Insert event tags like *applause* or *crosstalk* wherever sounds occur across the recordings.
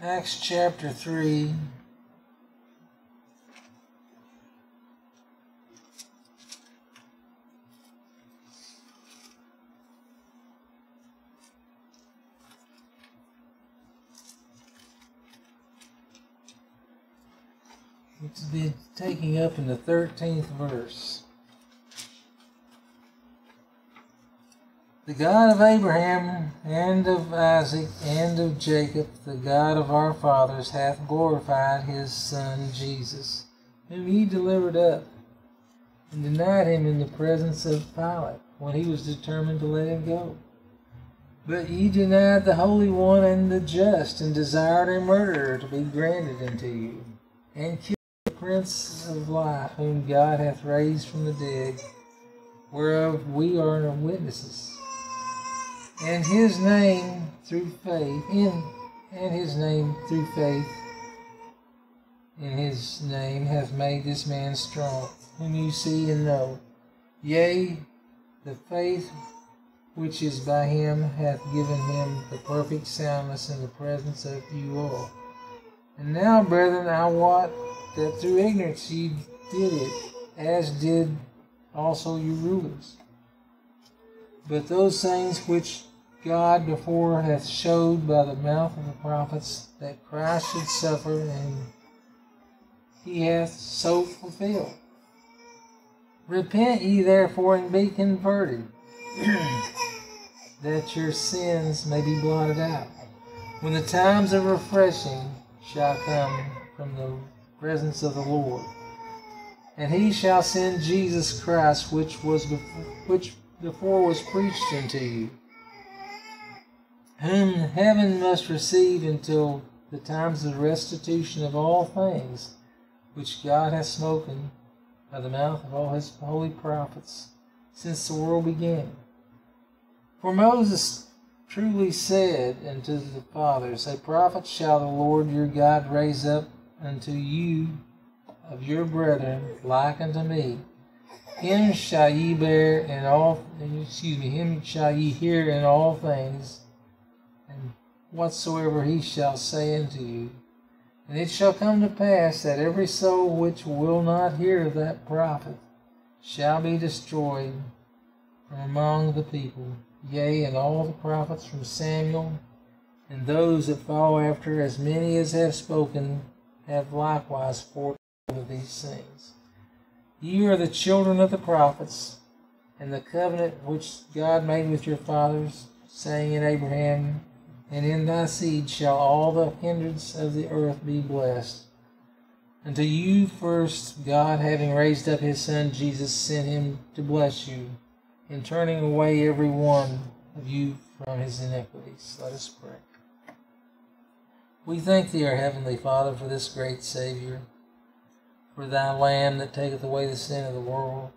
Acts chapter 3. It's been taking up in the 13th verse. The God of Abraham and of Isaac and of Jacob, the God of our fathers, hath glorified his Son Jesus, whom ye delivered up, and denied him in the presence of Pilate, when he was determined to let him go. But ye denied the Holy One and the just, and desired a murderer to be granted unto you, and killed the Prince of Life, whom God hath raised from the dead, whereof we are witnesses and his name through faith in and his name through faith. In his name hath made this man strong whom you see and know. Yea the faith which is by him hath given him the perfect soundness in the presence of you all. And now brethren i wot that through ignorance ye did it as did also your rulers. But those things which God before hath showed by the mouth of the prophets that Christ should suffer, and he hath so fulfilled. Repent ye therefore and be converted, *clears throat* that your sins may be blotted out, when the times of refreshing shall come from the presence of the Lord. And he shall send Jesus Christ, which was before, which before was preached unto you whom heaven must receive until the times of restitution of all things, which God hath spoken by the mouth of all his holy prophets since the world began. For Moses truly said unto the fathers, A prophet shall the Lord your God raise up unto you of your brethren like unto me. Him shall ye bear in all excuse me, him shall ye hear in all things whatsoever he shall say unto you. And it shall come to pass that every soul which will not hear that prophet shall be destroyed from among the people. Yea, and all the prophets from Samuel and those that follow after, as many as have spoken, have likewise foretold of these things. Ye are the children of the prophets, and the covenant which God made with your fathers, saying in Abraham, and in thy seed shall all the hindrance of the earth be blessed. Unto you first, God, having raised up his Son Jesus, sent him to bless you, in turning away every one of you from his iniquities. Let us pray. We thank thee, our heavenly Father, for this great Savior, for thy Lamb that taketh away the sin of the world.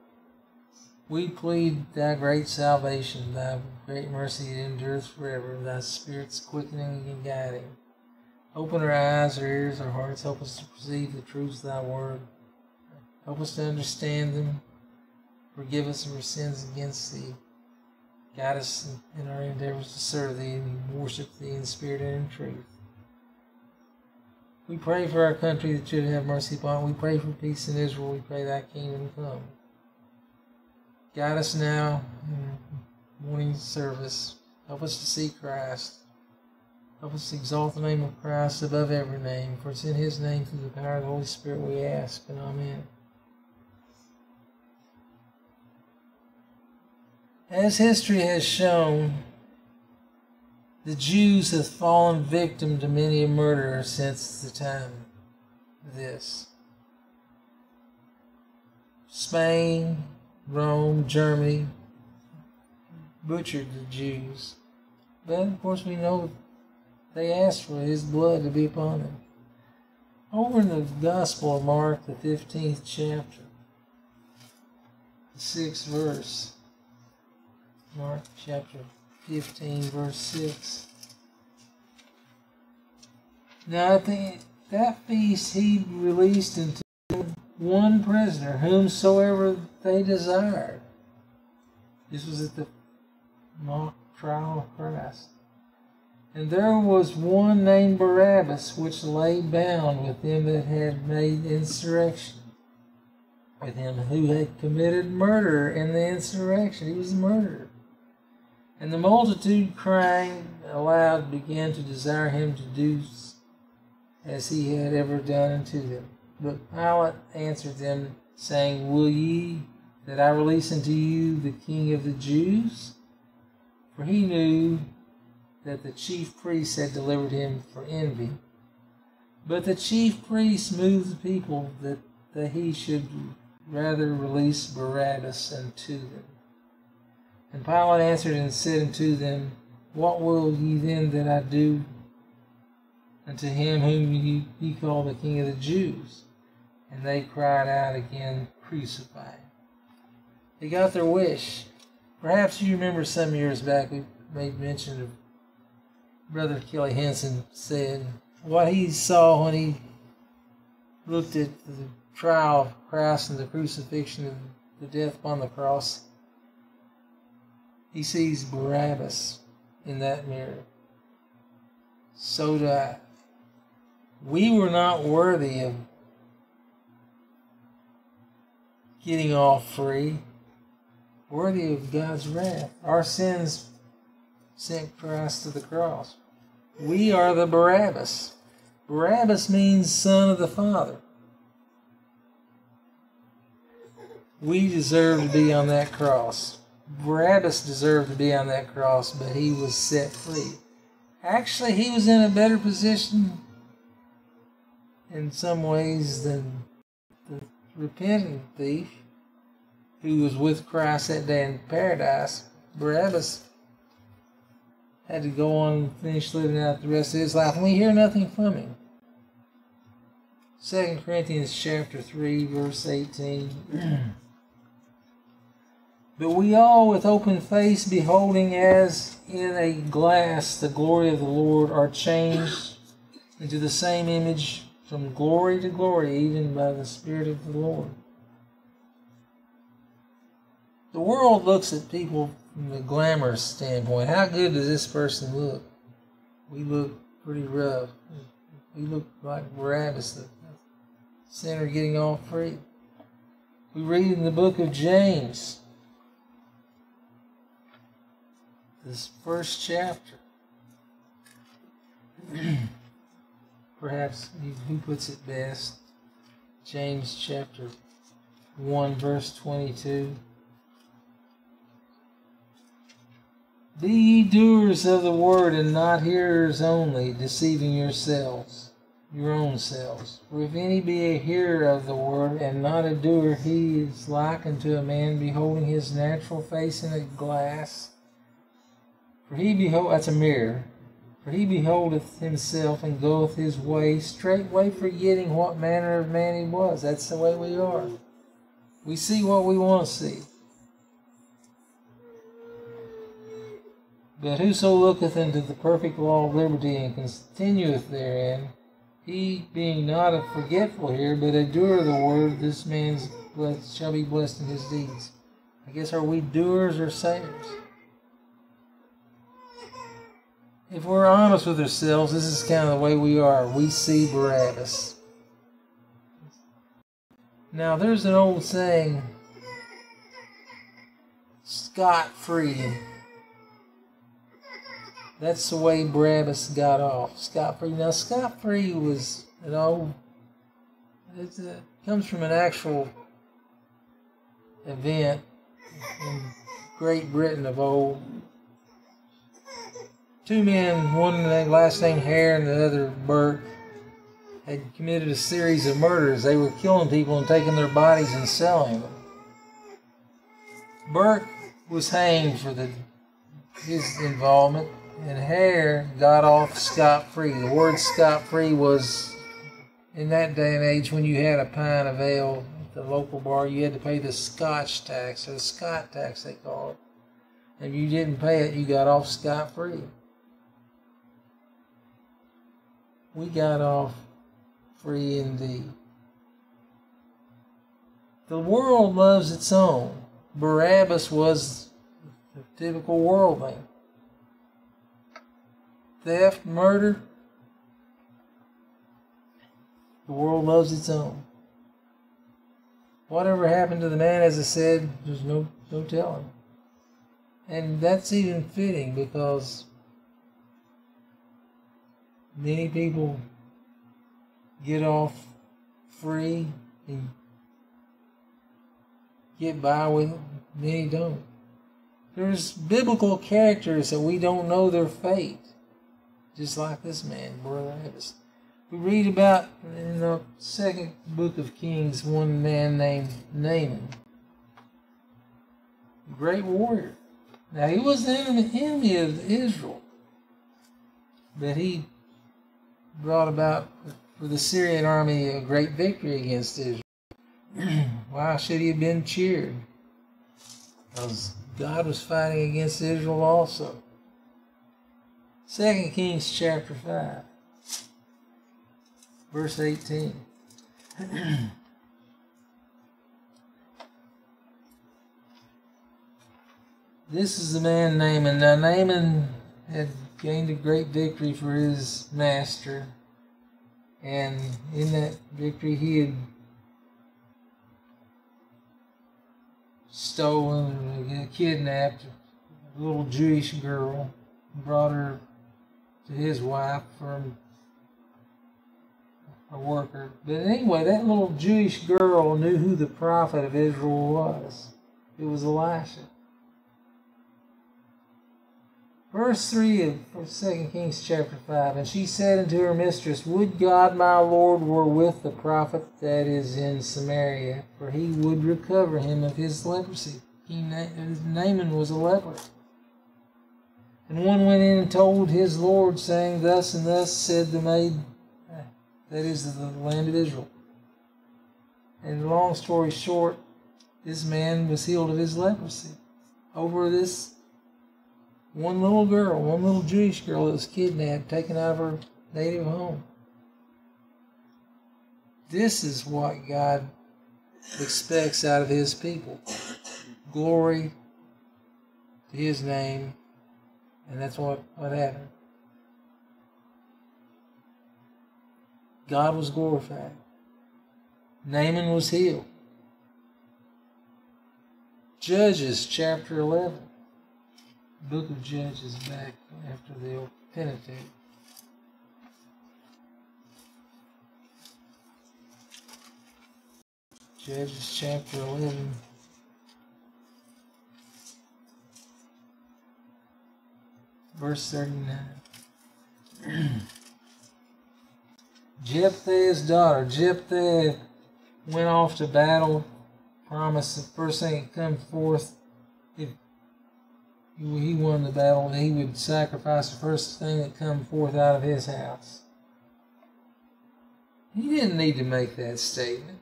We plead thy great salvation, thy great mercy endures forever, thy spirit's quickening and guiding. Open our eyes, our ears, our hearts. Help us to perceive the truths of thy word. Help us to understand them. Forgive us of our sins against thee. Guide us in our endeavors to serve thee and worship thee in spirit and in truth. We pray for our country that you would have mercy upon. We pray for peace in Israel. We pray thy kingdom come. Guide us now in morning service. Help us to see Christ. Help us to exalt the name of Christ above every name. For it's in his name, through the power of the Holy Spirit, we ask, and amen. As history has shown, the Jews have fallen victim to many a murderer since the time of this. Spain, Rome, Germany, butchered the Jews. But of course, we know they asked for his blood to be upon them. Over in the Gospel of Mark, the 15th chapter, the 6th verse. Mark chapter 15, verse 6. Now at the, that feast he released into one prisoner, whomsoever they desired. This was at the mock trial of Christ. And there was one named Barabbas, which lay bound with them that had made insurrection with him, who had committed murder in the insurrection. He was a murderer. And the multitude, crying aloud, began to desire him to do as he had ever done unto them. But Pilate answered them, saying, Will ye that I release unto you the King of the Jews? For he knew that the chief priests had delivered him for envy. But the chief priests moved the people that, that he should rather release Barabbas unto them. And Pilate answered and said unto them, What will ye then that I do unto him whom ye, ye call the King of the Jews? And they cried out again, Crucify. They got their wish. Perhaps you remember some years back we made mention of Brother Kelly Henson said what he saw when he looked at the trial of Christ and the crucifixion and the death upon the cross. He sees Barabbas in that mirror. So do I. We were not worthy of getting off free, worthy of God's wrath. Our sins sent Christ to the cross. We are the Barabbas. Barabbas means son of the Father. We deserve to be on that cross. Barabbas deserved to be on that cross, but he was set free. Actually, he was in a better position in some ways than repentant thief who was with Christ that day in paradise. Barabbas had to go on and finish living out the rest of his life, and we hear nothing from him. 2 Corinthians chapter 3, verse 18. *clears throat* but we all with open face beholding as in a glass the glory of the Lord are changed into the same image from glory to glory, even by the Spirit of the Lord. The world looks at people from the glamour standpoint, how good does this person look? We look pretty rough. We look like Barabbas, the sinner getting all free. We read in the book of James, this first chapter. *clears throat* Perhaps who puts it best? James chapter 1, verse 22. Be ye doers of the word and not hearers only, deceiving yourselves, your own selves. For if any be a hearer of the word and not a doer, he is like unto a man beholding his natural face in a glass. For he behold that's a mirror. For he beholdeth himself and goeth his way, straightway forgetting what manner of man he was. That's the way we are. We see what we want to see. But whoso looketh into the perfect law of liberty and continueth therein, he being not a forgetful here, but a doer of the word, this man shall be blessed in his deeds. I guess are we doers or sayers? If we're honest with ourselves, this is kind of the way we are. We see Barabbas. Now, there's an old saying, scot free that's the way Barabbas got off scot free. Now, scot free was an old, it uh, comes from an actual event in Great Britain of old. Two men, one last name Hare and the other Burke, had committed a series of murders. They were killing people and taking their bodies and selling them. Burke was hanged for the, his involvement and Hare got off scot free. The word scot free was in that day and age when you had a pint of ale at the local bar, you had to pay the Scotch tax or the Scot tax they call it. If you didn't pay it, you got off scot free. We got off free indeed. The world loves its own. Barabbas was the typical worldling. theft, murder. The world loves its own. Whatever happened to the man, as I said, there's no no telling. And that's even fitting because many people get off free and get by with it. Many don't. There's biblical characters that we don't know their fate. Just like this man, Brother. We read about in the second book of Kings one man named Naaman. Great warrior. Now he was the enemy of Israel. But he brought about for the Syrian army a great victory against Israel. *clears throat* Why should he have been cheered? Because God was fighting against Israel also. Second Kings chapter 5, verse 18. *clears throat* this is the man Naaman. Now Naaman had gained a great victory for his master. And in that victory he had stolen or kidnapped a little Jewish girl, brought her to his wife from a worker. But anyway, that little Jewish girl knew who the prophet of Israel was. It was Elisha. Verse 3 of 2 Kings chapter 5 And she said unto her mistress, Would God my Lord were with the prophet that is in Samaria, for he would recover him of his leprosy. He, Naaman was a leper. And one went in and told his Lord, saying, Thus and thus said the maid, that is the land of Israel. And long story short, this man was healed of his leprosy over this one little girl, one little Jewish girl that was kidnapped, taken out of her native home. This is what God expects out of his people. Glory to his name. And that's what, what happened. God was glorified. Naaman was healed. Judges chapter 11 book of Judges back after the Old Pentateuch. Judges chapter 11. Verse 39. *clears throat* Jephthah's daughter. Jephthah went off to battle, promised the first thing that come forth he won the battle, he would sacrifice the first thing that come forth out of his house. He didn't need to make that statement.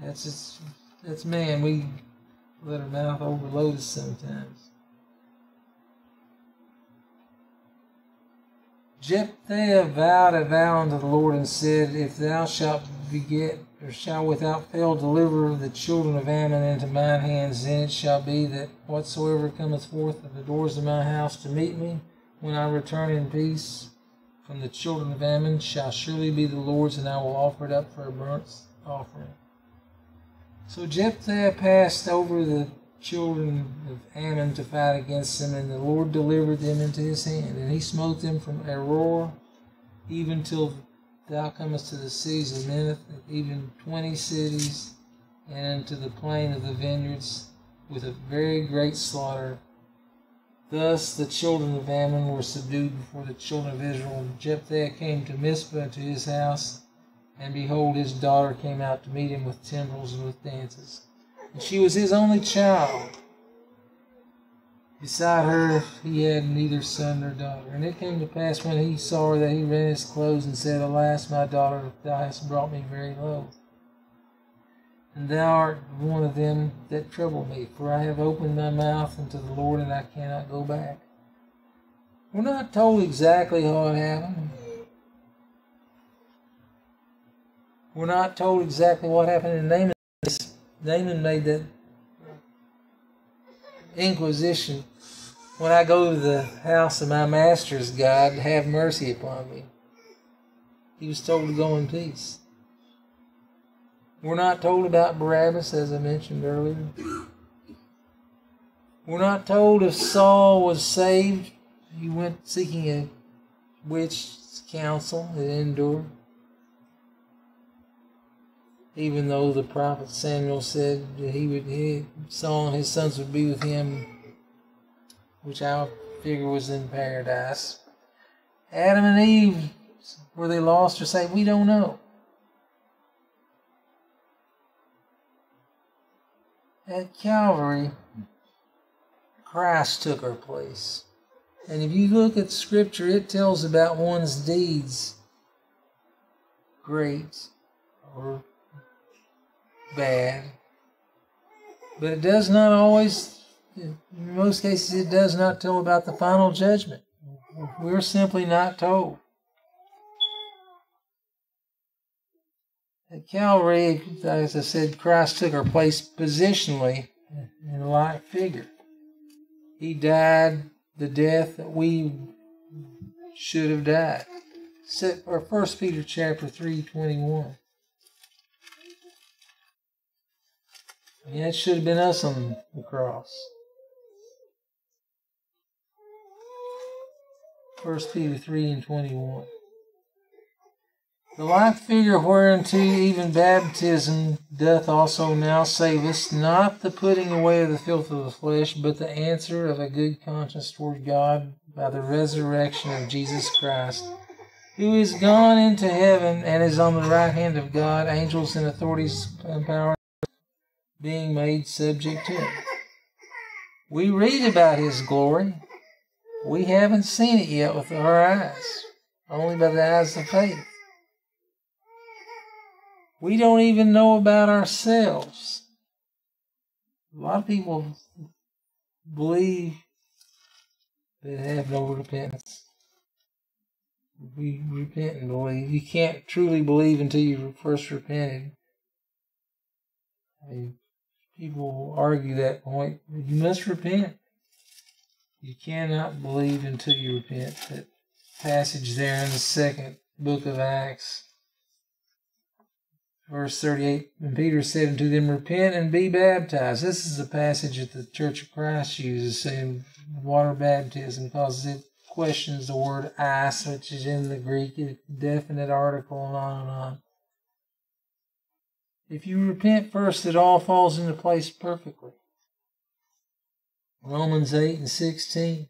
That's just, that's man. We let our mouth overload us sometimes. Jephthah vowed a vow unto the Lord and said, If thou shalt beget shall without fail deliver the children of Ammon into mine hands, then it shall be that whatsoever cometh forth of the doors of my house to meet me, when I return in peace from the children of Ammon, shall surely be the Lord's, and I will offer it up for a burnt offering. So Jephthah passed over the children of Ammon to fight against them, and the Lord delivered them into his hand. And he smote them from Aroer even till thou comest to the seas of Minnith, even twenty cities, and into the plain of the vineyards, with a very great slaughter. Thus the children of Ammon were subdued before the children of Israel. And Jephthah came to Mizpah to his house, and behold, his daughter came out to meet him with timbrels and with dances. And she was his only child. Beside her he had neither son nor daughter. And it came to pass when he saw her that he rent his clothes and said, Alas, my daughter, thou hast brought me very low. And thou art one of them that trouble me, for I have opened my mouth unto the Lord, and I cannot go back. We're not told exactly how it happened. We're not told exactly what happened in Naaman. Naaman made that inquisition when I go to the house of my master's God, have mercy upon me. He was told to go in peace. We're not told about Barabbas, as I mentioned earlier. We're not told if Saul was saved. He went seeking a witch's counsel at Endor. Even though the prophet Samuel said that he would, he, Saul and his sons would be with him, which I figure was in paradise. Adam and Eve, were they lost or saved? We don't know. At Calvary, Christ took our place. And if you look at Scripture, it tells about one's deeds, great or bad. But it does not always, in most cases, it does not tell about the final judgment. We're simply not told. At Calvary, as I said, Christ took our place positionally in a like figure. He died the death that we should have died. Or First Peter chapter three twenty one. Yeah, it should have been us on the cross. First Peter three and twenty one. The like figure whereunto even baptism doth also now save us, not the putting away of the filth of the flesh, but the answer of a good conscience toward God by the resurrection of Jesus Christ, who is gone into heaven and is on the right hand of God, angels and authorities and powers being made subject to him. We read about his glory. We haven't seen it yet with our eyes, only by the eyes of faith. We don't even know about ourselves. A lot of people believe they have no repentance. We repent and believe. You can't truly believe until you first repented. I mean, people argue that point. You must repent. You cannot believe until you repent. That passage there in the second book of Acts verse 38 and peter said unto them repent and be baptized. This is a passage that the church of christ uses saying water baptism because it questions the word "eis," which is in the greek a definite article and on and on. If you repent first it all falls into place perfectly romans 8 and 16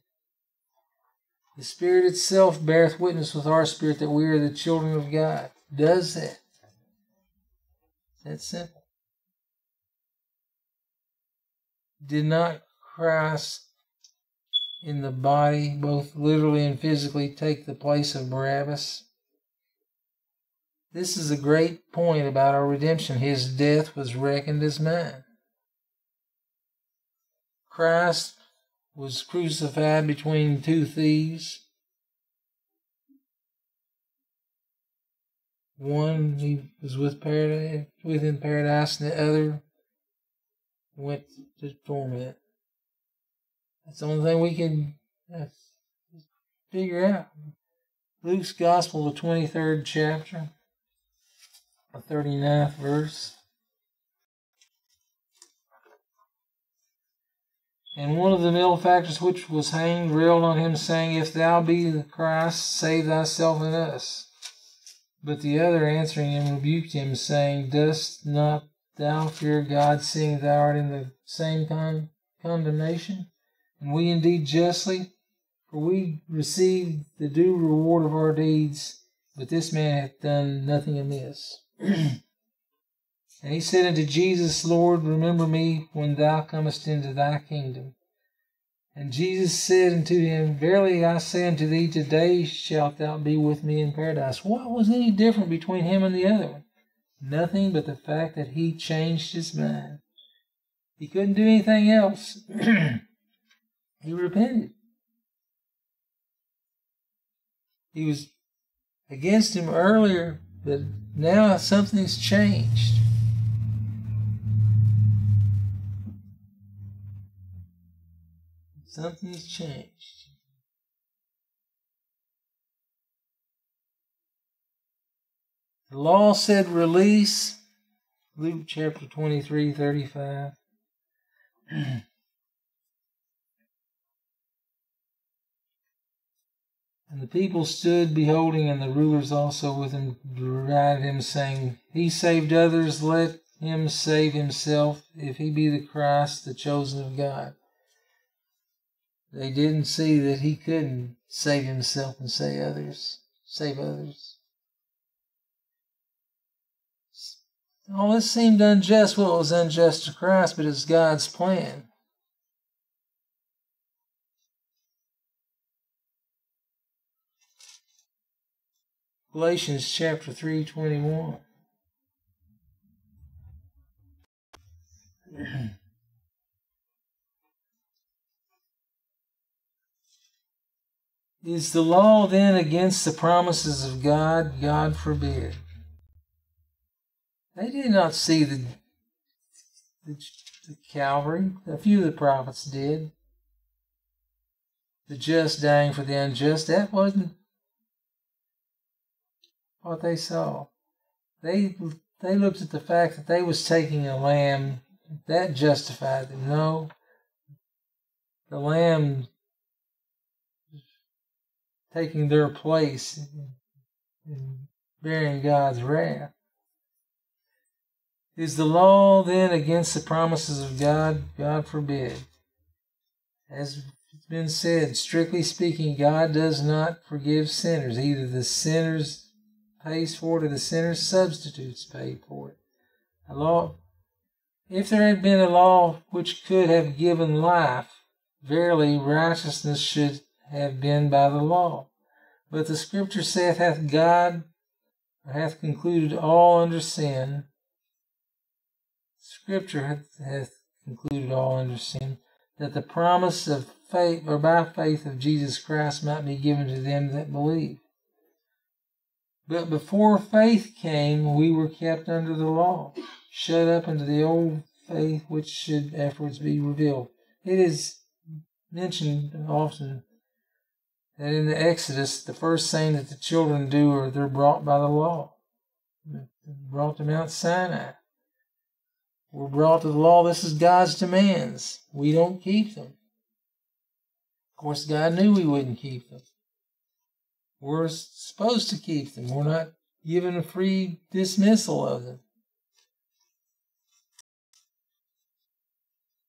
the spirit itself beareth witness with our spirit that we are the children of god does that that's simple. Did not Christ in the body, both literally and physically, take the place of Barabbas? This is a great point about our redemption. His death was reckoned as mine. Christ was crucified between two thieves. One he was with paradise, within paradise, and the other went to torment. That's the only thing we can figure out. Luke's Gospel, the 23rd chapter, the 39th verse. And one of the malefactors which was hanged railed on him, saying, If thou be the Christ, save thyself and us. But the other answering him rebuked him, saying, Dost not thou fear God, seeing thou art in the same con- condemnation? And we indeed justly, for we receive the due reward of our deeds, but this man hath done nothing amiss. *clears throat* and he said unto Jesus, Lord, remember me when thou comest into thy kingdom. And Jesus said unto him, Verily I say unto thee, today shalt thou be with me in paradise. What was any different between him and the other one? Nothing but the fact that he changed his mind. He couldn't do anything else. *clears throat* he repented. He was against him earlier, but now something's changed. Something's changed. The law said release. Luke chapter 23, 35. *clears throat* And the people stood beholding, and the rulers also with him derided him, saying, He saved others, let him save himself, if he be the Christ, the chosen of God. They didn't see that he couldn't save himself and save others, save others. All this seemed unjust. Well, it was unjust to Christ, but it's God's plan. Galatians chapter 3 *clears throat* Is the law then against the promises of God? God forbid. They did not see the, the, the Calvary. A few of the prophets did. The just dying for the unjust. That wasn't what they saw. They they looked at the fact that they was taking a lamb that justified them. No, the lamb taking their place and bearing God's wrath. Is the law then against the promises of God? God forbid. As been said, strictly speaking, God does not forgive sinners. Either the sinners pays for it or the sinner's substitutes paid for it. A law, if there had been a law which could have given life, verily righteousness should have been by the law. But the scripture saith, hath God hath concluded all under sin. Scripture hath, hath concluded all under sin, that the promise of faith or by faith of Jesus Christ might be given to them that believe. But before faith came, we were kept under the law, shut up into the old faith which should afterwards be revealed. It is mentioned often that in the Exodus, the first thing that the children do are they're brought by the law. They're brought to Mount Sinai. We're brought to the law. This is God's demands. We don't keep them. Of course, God knew we wouldn't keep them. We're supposed to keep them. We're not given a free dismissal of them.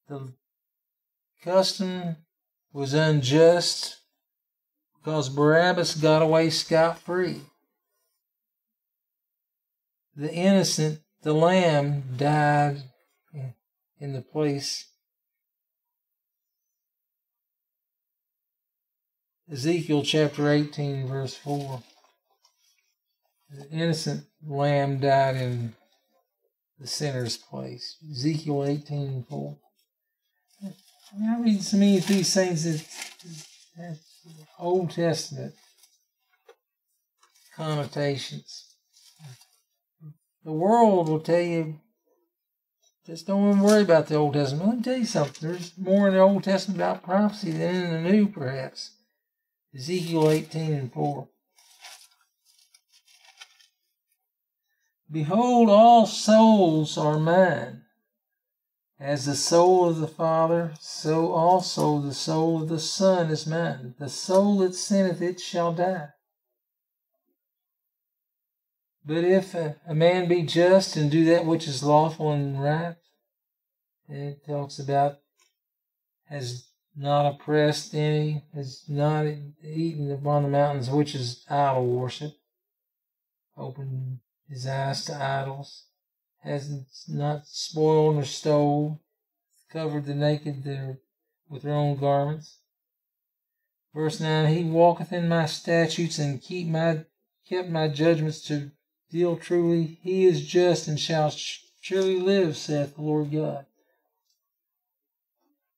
The custom was unjust because Barabbas got away scot free. The innocent, the lamb, died in the place Ezekiel chapter 18, verse 4. The innocent lamb died in the sinner's place. Ezekiel 18 4. I read so many of these things that Old Testament connotations. The world will tell you just don't even worry about the Old Testament. Let me tell you something. There's more in the Old Testament about prophecy than in the New, perhaps. Ezekiel 18 and 4. Behold, all souls are mine. As the soul of the Father, so also the soul of the Son is mine. The soul that sinneth, it shall die. But if a, a man be just and do that which is lawful and right, it talks about has not oppressed any, has not eaten upon the mountains, which is idol worship, opened his eyes to idols, has not spoiled nor stole, covered the naked with their own garments. Verse 9, He walketh in my statutes and keep my kept my judgments to deal truly. He is just and shall surely live, saith the Lord God.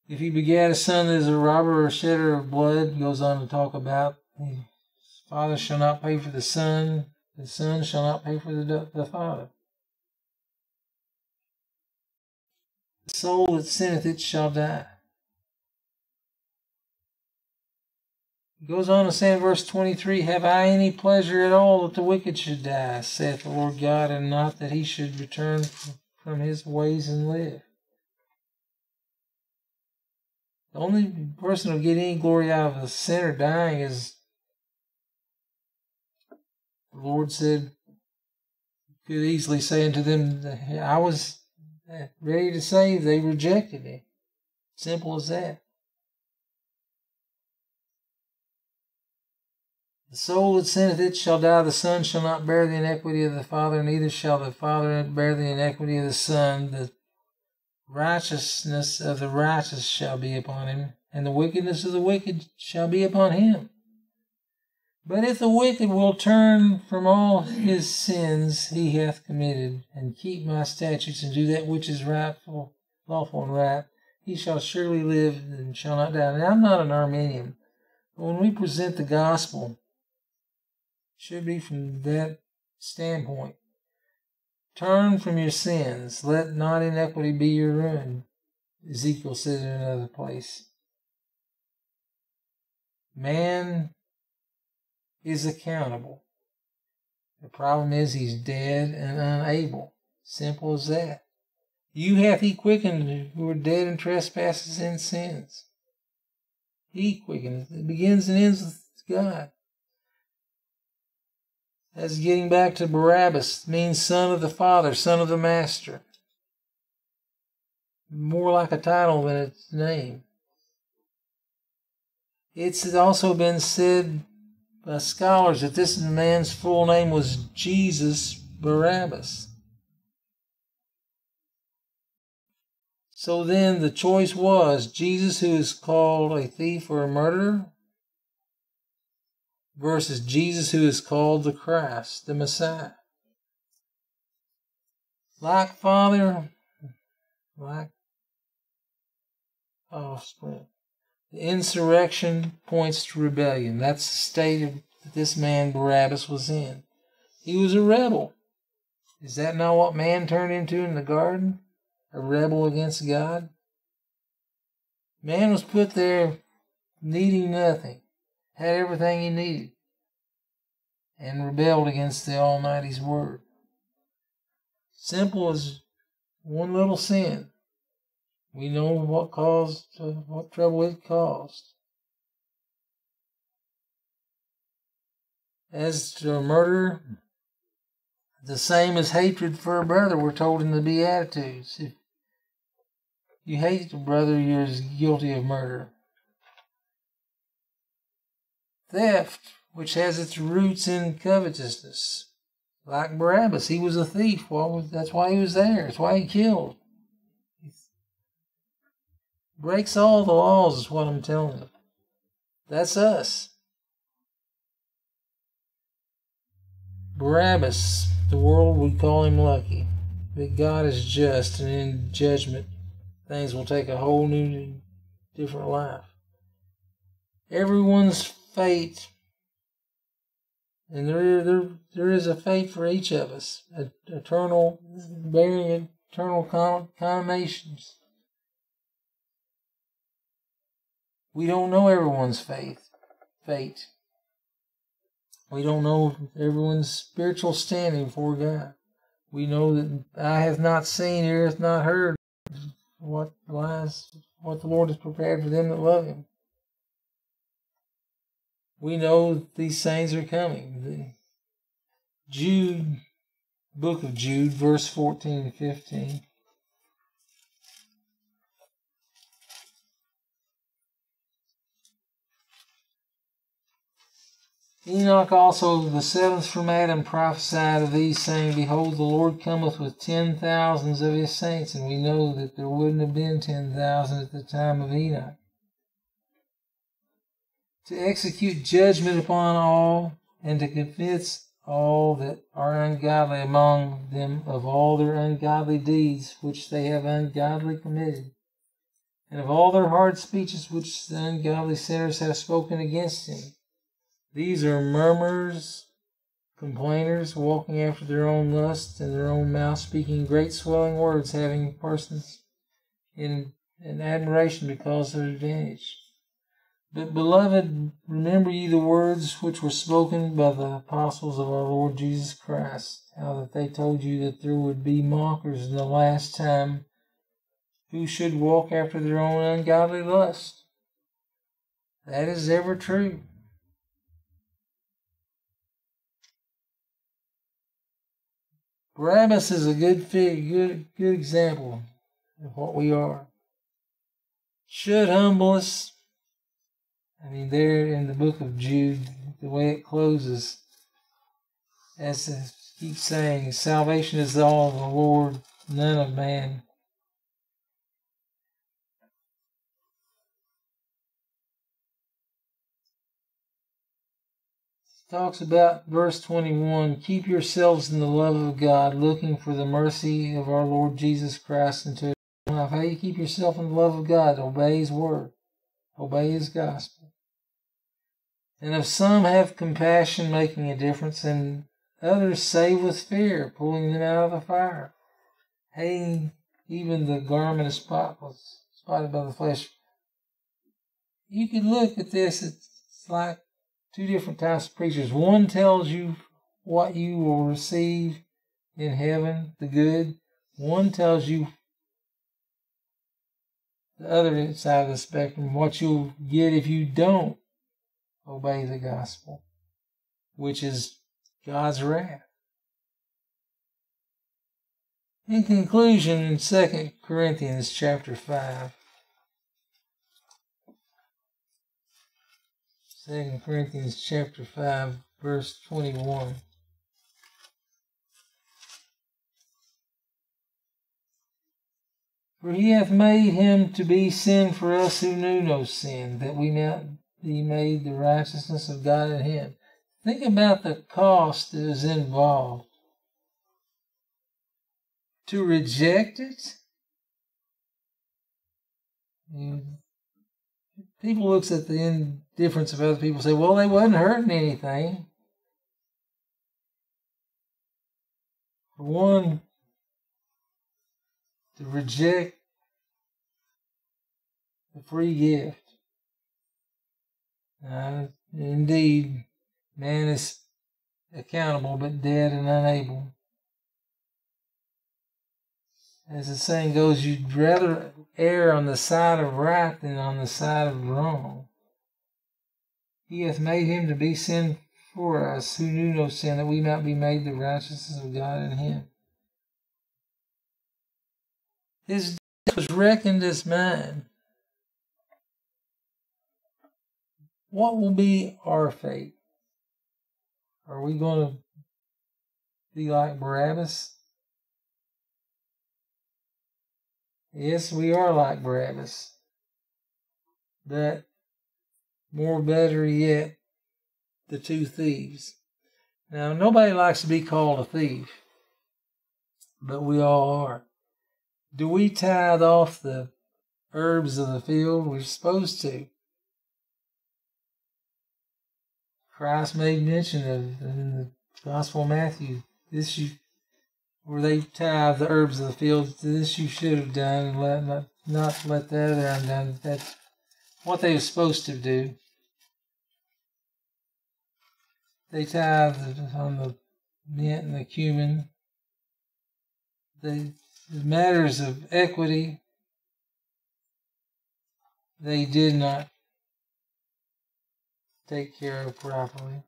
If he begat a son that is a robber or a shedder of blood, goes on to talk about, his father shall not pay for the son, the son shall not pay for the, the father. The soul that sinneth, it shall die. Goes on to say in verse 23 Have I any pleasure at all that the wicked should die, saith the Lord God, and not that he should return from his ways and live? The only person who get any glory out of a sinner dying is the Lord said, could easily say unto them, I was ready to save, they rejected me. Simple as that. The soul that sinneth it shall die. The son shall not bear the iniquity of the father, neither shall the father bear the iniquity of the son. The righteousness of the righteous shall be upon him, and the wickedness of the wicked shall be upon him. But if the wicked will turn from all his sins he hath committed, and keep my statutes, and do that which is rightful, lawful, and right, he shall surely live and shall not die. Now, I'm not an Arminian, but when we present the gospel, it should be from that standpoint. Turn from your sins. Let not iniquity be your ruin. Ezekiel says in another place. Man is accountable. The problem is he's dead and unable. Simple as that. You hath he quickened who are dead in trespasses and sins. He quickened. It begins and ends with God. That's getting back to Barabbas, means son of the father, son of the master. More like a title than its name. It's also been said by scholars that this man's full name was Jesus Barabbas. So then the choice was Jesus, who is called a thief or a murderer, versus Jesus, who is called the Christ, the Messiah. Like Father, like offspring. Insurrection points to rebellion. That's the state that this man Barabbas was in. He was a rebel. Is that not what man turned into in the garden? A rebel against God? Man was put there needing nothing had everything he needed, and rebelled against the Almighty's word. Simple as one little sin. We know what caused, uh, what trouble it caused. As to murder, the same as hatred for a brother, we're told in the Beatitudes. If you hate a brother, you're guilty of murder theft, which has its roots in covetousness. Like Barabbas, he was a thief. Well, that's why he was there. That's why he killed. Breaks all the laws, is what I'm telling you. That's us. Barabbas, the world would call him lucky. But God is just, and in judgment, things will take a whole new, different life. Everyone's fate. And there, there, there is a fate for each of us, a, eternal, bearing eternal con-. We don't know everyone's faith, fate. We don't know everyone's spiritual standing before God. We know that I have not seen, ear hath not heard what lies, what the Lord has prepared for them that love Him we know these things are coming. The Jude, book of Jude, verse 14 and 15. Enoch also, the seventh from Adam, prophesied of these, saying, Behold, the Lord cometh with ten thousands of his saints. And we know that there wouldn't have been ten thousand at the time of Enoch to execute judgment upon all, and to convince all that are ungodly among them of all their ungodly deeds which they have ungodly committed, and of all their hard speeches which the ungodly sinners have spoken against him. These are murmurers, complainers, walking after their own lusts, and their own mouth speaking great swelling words, having persons in, in admiration because of advantage. But, beloved, remember ye the words which were spoken by the apostles of our Lord Jesus Christ, how that they told you that there would be mockers in the last time who should walk after their own ungodly lust. That is ever true. Barabbas is a good fig, good good example of what we are. Should humble us. I mean, there in the book of Jude, the way it closes, as it keeps saying, salvation is all of the Lord, none of man. Talks about verse 21 keep yourselves in the love of God, looking for the mercy of our Lord Jesus Christ into life. How you keep yourself in the love of God? Obey His word, obey His gospel. And if some have compassion, making a difference, and others save with fear, pulling them out of the fire, hating even the garment is spotless, spotted by the flesh. You can look at this, it's like two different types of preachers. One tells you what you will receive in heaven, the good. One tells you the other side of the spectrum, what you'll get if you don't obey the gospel, which is God's wrath. In conclusion, in 2 Corinthians chapter 5, Second Corinthians chapter 5, verse 21. For he hath made him to be sin for us who knew no sin, that we might be made the righteousness of God in him. Think about the cost that is involved. To reject it, people looks at the indifference of other people say, well, they wasn't hurting anything. For one, to reject the free gift. Uh, indeed, man is accountable but dead and unable. As the saying goes, you'd rather err on the side of right than on the side of wrong. He hath made him to be sin for us who knew no sin, that we might be made the righteousness of God in him. His death was reckoned as mine. What will be our fate? Are we going to be like Barabbas? Yes, we are like Barabbas. But more better yet, the two thieves. Now, nobody likes to be called a thief, but we all are. Do we tithe off the herbs of the field? We're supposed to. Christ made mention of in the Gospel of Matthew. This you where they tithe the herbs of the field. This you should have done, and let not, not let the other undone. That's what they were supposed to do. They tithe on the mint and the cumin. They, the matters of equity, they did not take care of properly.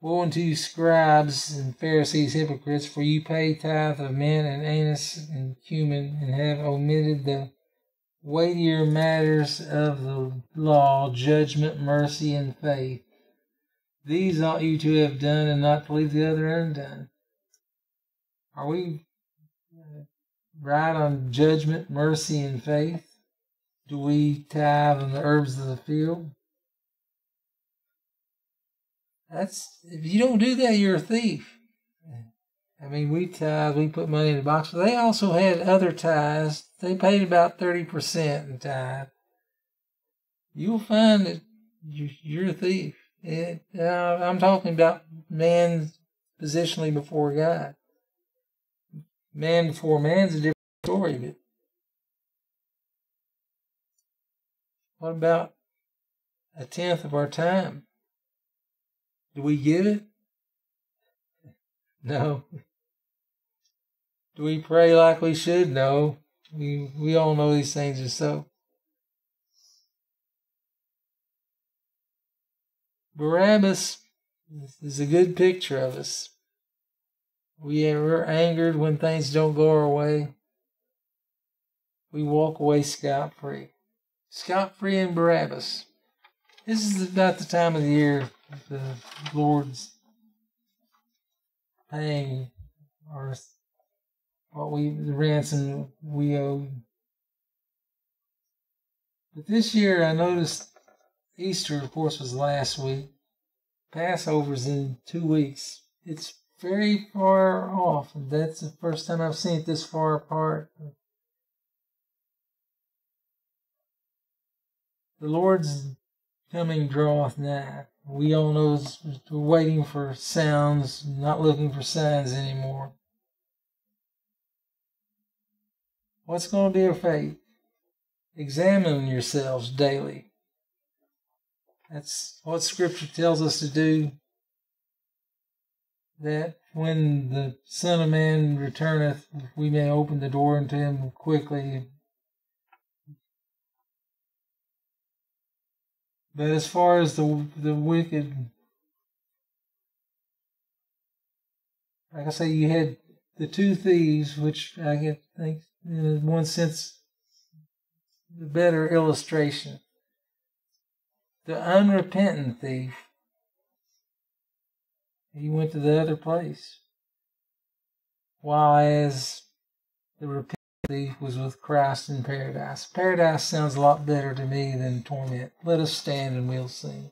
Woe unto you, scribes and Pharisees, hypocrites, for you pay tithe of mint and anise and cumin, and have omitted the weightier matters of the law, judgment, mercy, and faith. These ought you to have done, and not to leave the other undone. Are we uh, right on judgment, mercy, and faith? Do we tithe on the herbs of the field? That's if you don't do that, you're a thief. I mean, we tithe, we put money in the box. They also had other tithes. They paid about thirty percent in tithe. You'll find that you're a thief. It, uh, I'm talking about man's positionally before God. Man before man's a different story, but What about a tenth of our time? Do we give it? No. Do we pray like we should? No. We we all know these things are so. Barabbas is a good picture of us. We are angered when things don't go our way. We walk away scot free. Scot free and Barabbas. This is about the time of the year the Lord's paying our what we the ransom we owe. But this year I noticed Easter, of course, was last week. Passover's in two weeks. It's very far off, that's the first time I've seen it this far apart. The Lord's coming draweth nigh. We all know we're waiting for sounds, not looking for signs anymore. What's going to be your fate? Examine yourselves daily. That's what Scripture tells us to do. That when the Son of Man returneth, we may open the door unto him quickly. But as far as the the wicked, like I say, you had the two thieves, which I think in one sense the better illustration. The unrepentant thief, he went to the other place. While as the repentant thief was with Christ in paradise. Paradise sounds a lot better to me than torment. Let us stand and we'll sing.